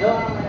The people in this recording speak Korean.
있고요.